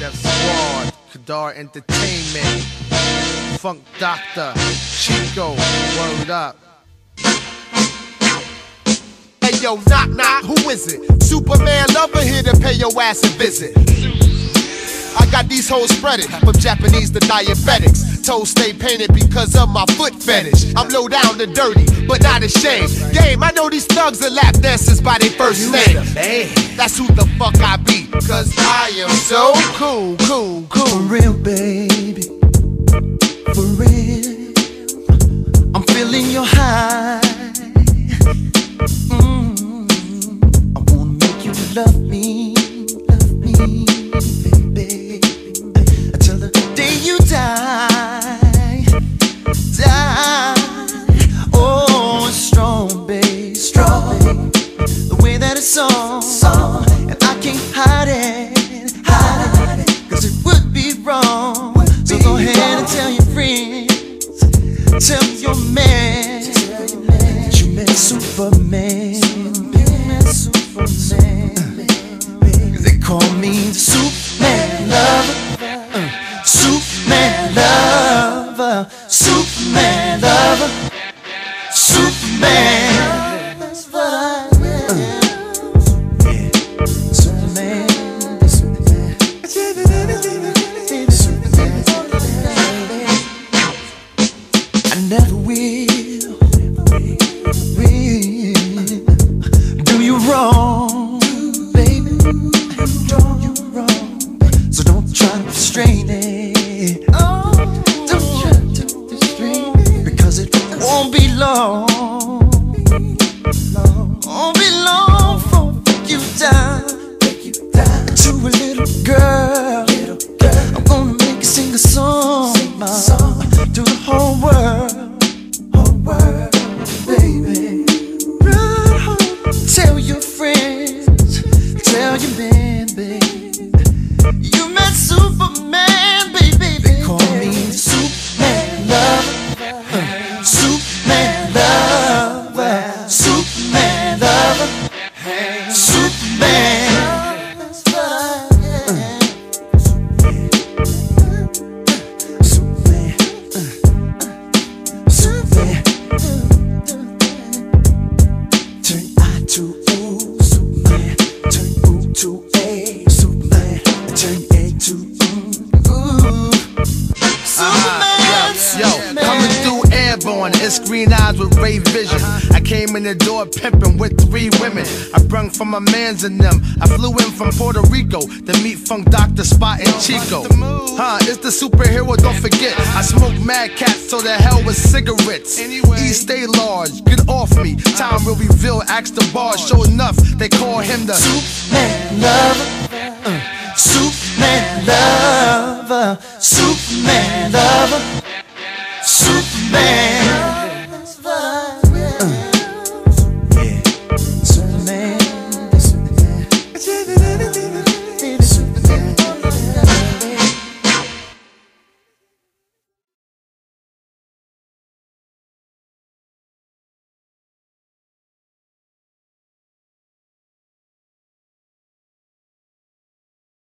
Def Squad, Kedar Entertainment, Funk Doctor, Chico, word up. Hey yo, knock knock, who is it? Superman lover here to pay your ass a visit. I got these hoes spreaded from Japanese to diabetics. Toes stay painted because of my foot fetish. I'm low down to dirty, but not ashamed. Game, I know these thugs are lap dancers by their first name. That's who the fuck I be. Cause I am so cool, cool, For cool. real, baby. For real. I'm feeling your high. Mm. I wanna make you love me. That it's on. And I can't hide it. Hide it. Cause it would be wrong. So go ahead and tell your friends. Tell your man. that You met Superman. I never will, will do you wrong, baby. Do you wrong, so don't try to restrain it. Don't try to restrain it because it won't be long. Won't be long for you down to a little girl. I'm gonna make you sing a song, to the whole world, whole world, baby. Run home, tell your friends, tell your man, airborne, it's green eyes with ray vision. I came in the door pimping with three women. I brung from my mans and them. I flew in from Puerto Rico to meet Funk Doctor Spock and Chico. Huh, it's the superhero, don't forget. I smoke mad cats, so the hell with cigarettes. E stay large, get off me. Time will reveal, ask the bar, show enough. They call him the Superman lover, uh, Superman lover, Superman lover, Superman.